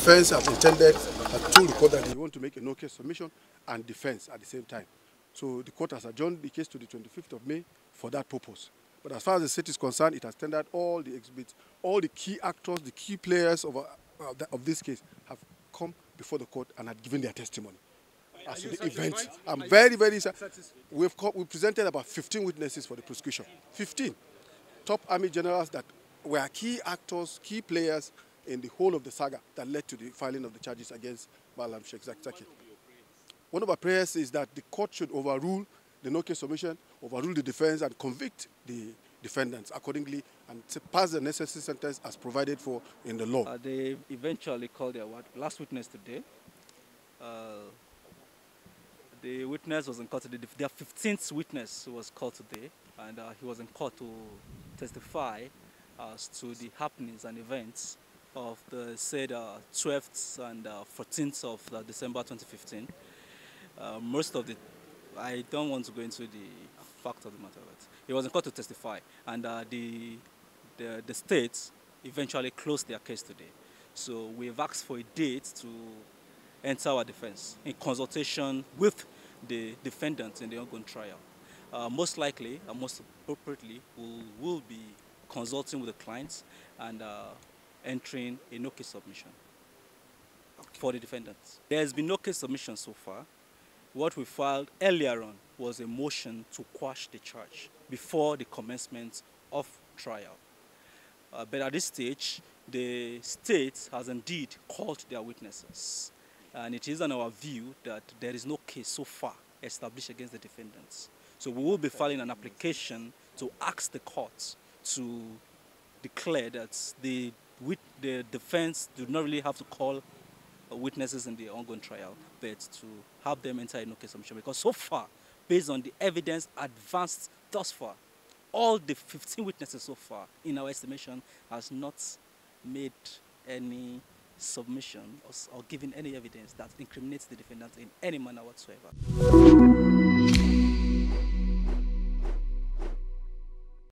Defense have intended and told the court that they want to make a no-case submission and defense at the same time. So the court has adjourned the case to the 25th of May for that purpose. But as far as the state is concerned, it has tendered all the exhibits, all the key actors, the key players of, uh, of this case have come before the court and had given their testimony as to the event. I'm very, very satisfied. We've we presented about 15 witnesses for the prosecution. 15 top army generals that were key actors, key players in the whole of the saga that led to the filing of the charges against Malam Sheikh Zakzaky. One of our prayers is that the court should overrule the no-case submission, overrule the defense and convict the defendants accordingly and pass the necessary sentence as provided for in the law. Uh, they eventually called their last witness today. Uh, the witness was in court today. Their 15th witness was called today, and uh, he was in court to testify as to the happenings and events of the said uh, 12th and uh, 14th of uh, December 2015. Uh, most of the, I don't want to go into the fact of the matter, but he was in court to testify, and uh, the, the the state eventually closed their case today. So we've asked for a date to enter our defense in consultation with the defendants in the ongoing trial. Uh, most likely and most appropriately, we'll, we'll be consulting with the clients and uh, entering a no case submission okay. for the defendants. There has been no case submission so far. What we filed earlier on was a motion to quash the charge before the commencement of trial. Uh, but at this stage, the state has indeed called their witnesses. And it is in our view that there is no case so far established against the defendants. So we will be filing an application to ask the court to declare that the, the defense do not really have to call witnesses in the ongoing trial, but to have them enter no case submission. Because so far, based on the evidence advanced thus far, all the 15 witnesses so far, in our estimation, has not made any submission or, or giving any evidence that incriminates the defendant in any manner whatsoever.